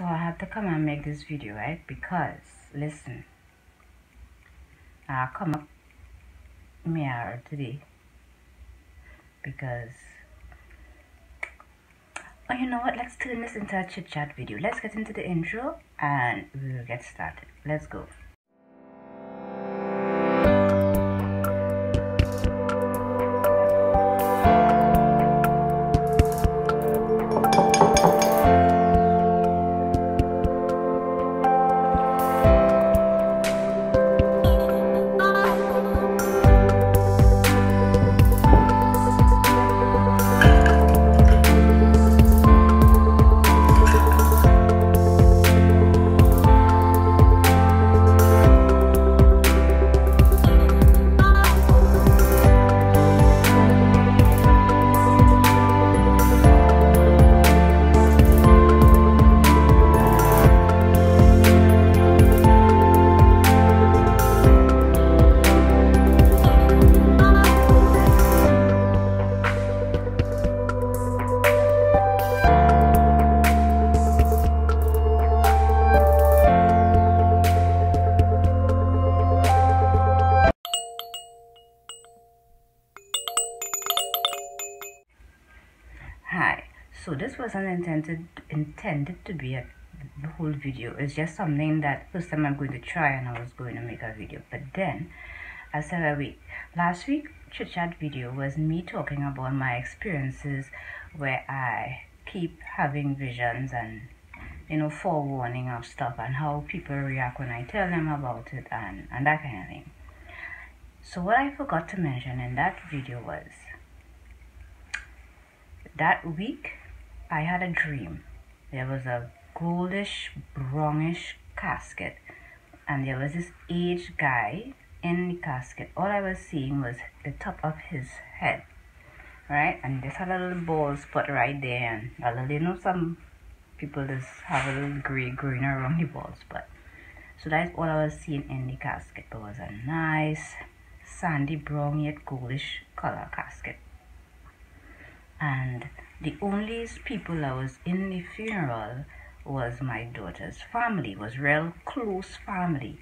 So I had to come and make this video, right? Because, listen, I come up here today because oh you know what? Let's turn this into a chit chat video. Let's get into the intro and we'll get started. Let's go hi so this wasn't intended intended to be a the whole video. It's just something that first time i'm going to try and i was going to make a video. But then i said a week last week chit chat video was me talking about my experiences where i keep having visions and you know forewarning of stuff and how people react when i tell them about it and and that kind of thing. So what i forgot to mention in that video was that week I had a dream. There was a goldish, brownish casket, and there was this aged guy in the casket. All I was seeing was the top of his head, right? And this had a little bald spot right there, and a you know, some people just have a little gray green around the bald spot. So that's all I was seeing in the casket. It was a nice, sandy brown yet goldish color casket and the only people I was in the funeral was my daughter's family, was real close family.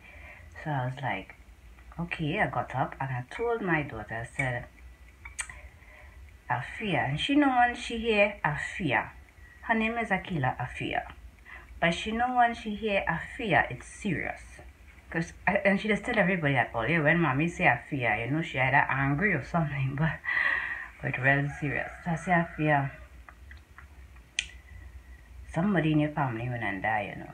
So I was like, okay, I got up and I told my daughter, I said, Afia, and she know when she hear Afia, her name is Akila Afia, but she know when she hear Afia, it's serious. Cause and she just tell everybody that, oh yeah, when mommy say Afia, you know she either angry or something, but but real serious. So I say, fear somebody in your family when I die, you know.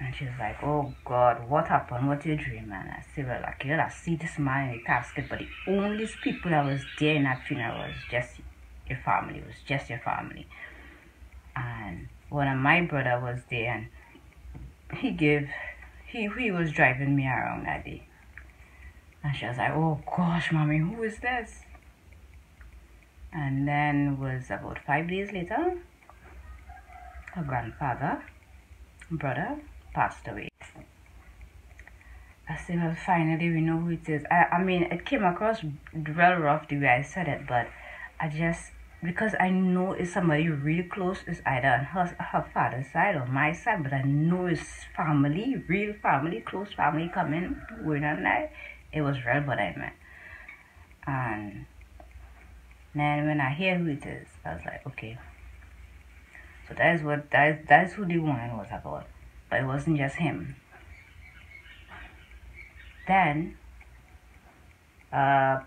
And she's like, oh God, what happened? What you dream, man? I say, well, like, you know, I see this man in the casket, but the only people that was there in that funeral was just your family. It was just your family. And one of my brother was there, and he gave, he, he was driving me around that day. And she was like, oh gosh, mommy, who is this? And then was about five days later her grandfather brother passed away. I said well finally we know who it is. I, I mean it came across real rough the way I said it but I just because I know it's somebody really close it's either on her, her father's side or my side but I know it's family real family close family coming going on there it was real what I meant. And then when I hear who it is, I was like, okay. So that is what that is, that is who the woman was about. But it wasn't just him. Then uh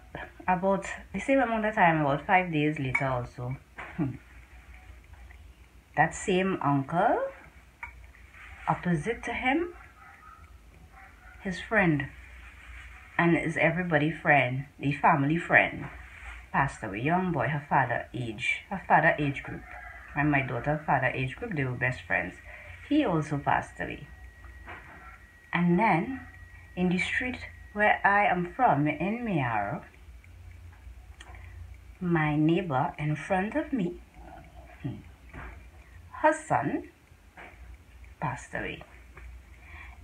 about the same amount of time, about five days later also, that same uncle opposite to him, his friend, and is everybody friend, the family friend passed away. Young boy, her father age, her father age group, and my daughter father age group, they were best friends. He also passed away. And then, in the street where I am from, in Mayaro, my neighbor in front of me, hmm, her son passed away.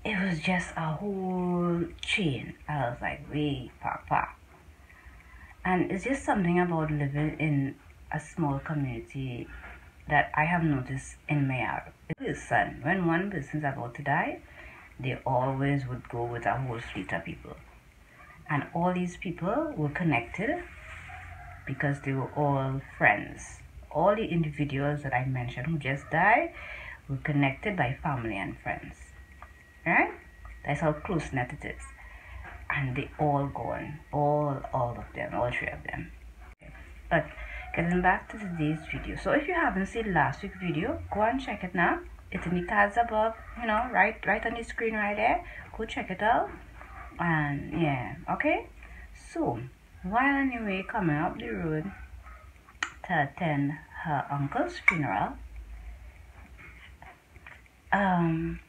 It was just a whole chain. I was like, wait, Papa and it's just something about living in a small community that I have noticed in Mayaro. person, when one person is about to die, they always would go with a whole fleet of people. And all these people were connected because they were all friends. All the individuals that I mentioned who just died were connected by family and friends. Right? That's how close knit it is. And they all gone. All all of them, all three of them. But getting back to today's video. So if you haven't seen last week's video, go and check it now. It's in the cards above, you know, right right on the screen right there. Go check it out. And yeah, okay. So while anyway coming up the road to attend her uncle's funeral, um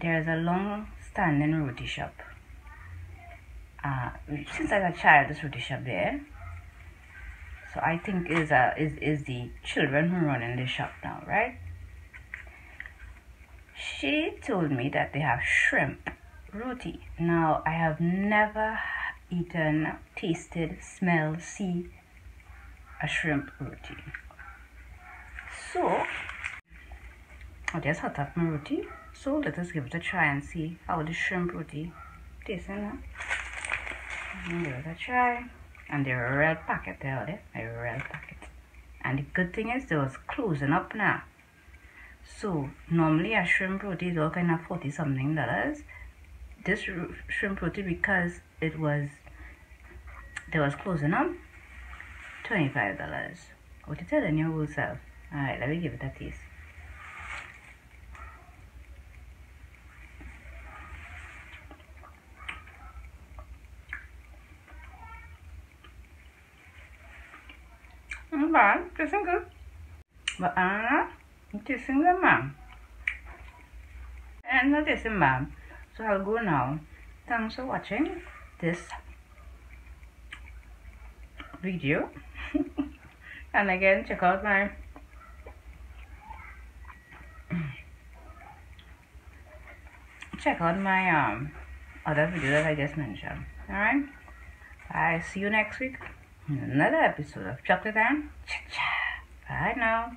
there's a long standing roti shop. Uh, since I was a child, this roti shop there. So I think is a is is the children who run in the shop now, right? She told me that they have shrimp roti. Now I have never eaten, tasted, smelled, see a shrimp roti. So I just hot up my roti. So let us give it a try and see how the shrimp roti tastes now. It a try. And they're a real packet there, they? A real packet. And the good thing is they was closing up now. So normally a shrimp roti is all kind of 40 something dollars. This shrimp roti because it was they was closing up $25. What you telling your whole self? Alright, let me give it a taste. Tasting good. But I don't know. It tasting good, man. And not tasting bad. So I'll go now. Thanks for watching this video. and again, check out my check out my um other video that I just mentioned. Alright? I see you next week another episode of Chocolate and Cha Cha. Bye now.